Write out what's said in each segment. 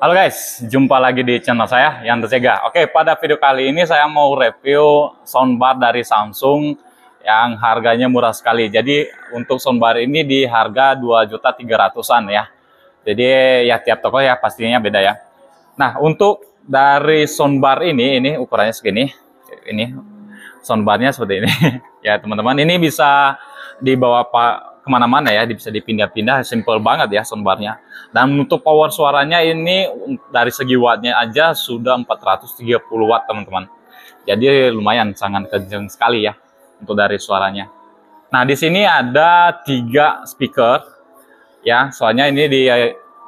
Halo guys, jumpa lagi di channel saya yang Sega. Oke, pada video kali ini saya mau review soundbar dari Samsung yang harganya murah sekali. Jadi untuk soundbar ini di harga 2.300-an ya. Jadi ya tiap toko ya pastinya beda ya. Nah, untuk dari soundbar ini ini ukurannya segini. Ini soundbarnya seperti ini. ya, teman-teman, ini bisa dibawa Pak ke mana-mana ya, bisa dipindah-pindah, simple banget ya soundbarnya. Dan untuk power suaranya ini dari segi wattnya aja sudah 430 watt teman-teman. Jadi lumayan sangat kenceng sekali ya untuk dari suaranya. Nah di sini ada tiga speaker ya, soalnya ini di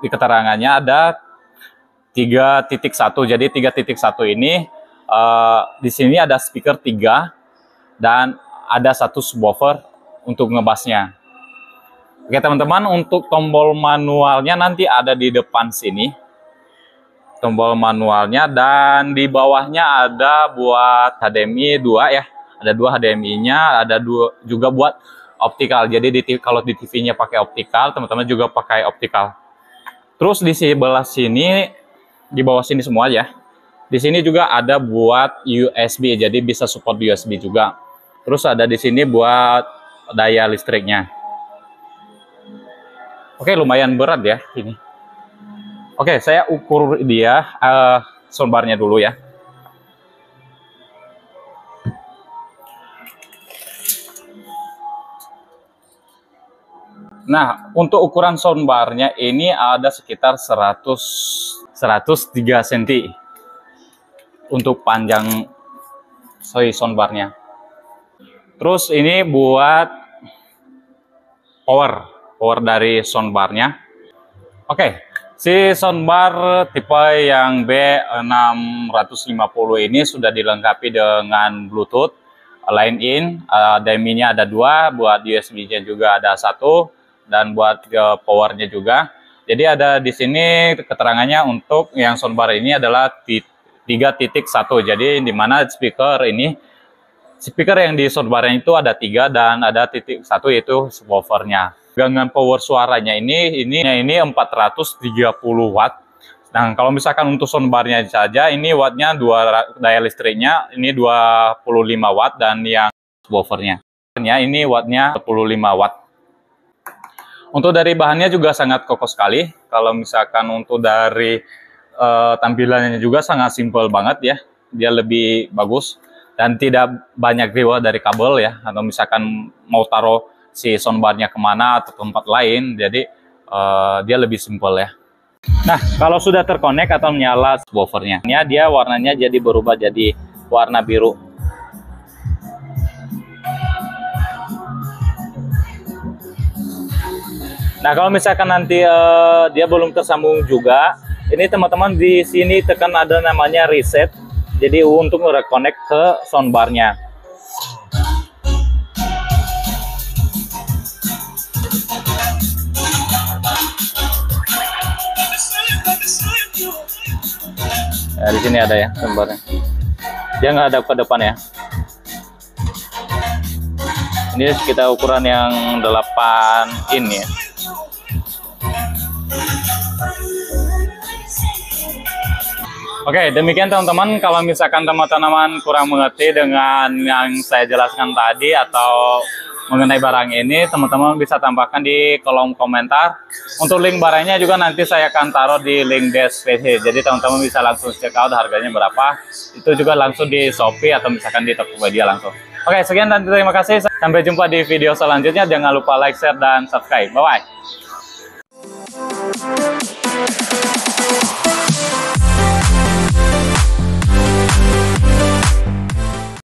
di keterangannya ada 3.1. Jadi 3.1 ini uh, di sini ada speaker 3 dan ada satu subwoofer untuk ngebasnya. Oke teman-teman, untuk tombol manualnya nanti ada di depan sini. Tombol manualnya dan di bawahnya ada buat HDMI 2 ya. Ada dua HDMI-nya, ada dua juga buat optikal. Jadi di, kalau di TV-nya pakai optikal, teman-teman juga pakai optikal. Terus di sebelah sini, di bawah sini semua ya. Di sini juga ada buat USB, jadi bisa support USB juga. Terus ada di sini buat daya listriknya. Oke, lumayan berat ya ini. Oke, saya ukur dia uh, soundbarnya dulu ya. Nah, untuk ukuran soundbarnya ini ada sekitar 100 103 cm untuk panjang sorry soundbarnya. Terus ini buat power power dari soundbarnya. Oke, okay. si soundbar tipe yang B650 ini sudah dilengkapi dengan Bluetooth, line in, uh, DMI-nya ada dua, buat USB-nya juga ada satu, dan buat uh, powernya juga. Jadi ada di sini keterangannya untuk yang soundbar ini adalah 3.1. Jadi di mana speaker ini speaker yang di soundbarnya itu ada tiga dan ada titik satu yaitu subwoofernya dengan power suaranya ini ini ini 430 watt. Nah, kalau misalkan untuk soundbarnya saja ini wattnya dua daya listriknya ini 25 watt dan yang subwoofernya ini wattnya 45 watt. Untuk dari bahannya juga sangat kokoh sekali. Kalau misalkan untuk dari uh, tampilannya juga sangat simple banget ya. Dia lebih bagus dan tidak banyak reward dari kabel ya. Atau misalkan mau taruh si soundbarnya ke mana atau tempat lain jadi uh, dia lebih simpel ya nah kalau sudah terkonek atau menyala subwoofernya dia warnanya jadi berubah jadi warna biru Nah, kalau misalkan nanti uh, dia belum tersambung juga, ini teman-teman di sini tekan ada namanya reset. Jadi untuk reconnect ke soundbarnya. Nah, di sini ada ya gambarnya. Dia nggak ada ke depan ya. Ini sekitar ukuran yang 8 in ya. Oke, demikian teman-teman. Kalau misalkan teman-teman kurang mengerti dengan yang saya jelaskan tadi atau mengenai barang ini, teman-teman bisa tambahkan di kolom komentar. Untuk link barangnya juga nanti saya akan taruh di link deskripsi. Jadi teman-teman bisa langsung check out harganya berapa. Itu juga langsung di Shopee atau misalkan di Tokopedia langsung. Oke, sekian dan terima kasih. Sampai jumpa di video selanjutnya. Jangan lupa like, share, dan subscribe. Bye-bye.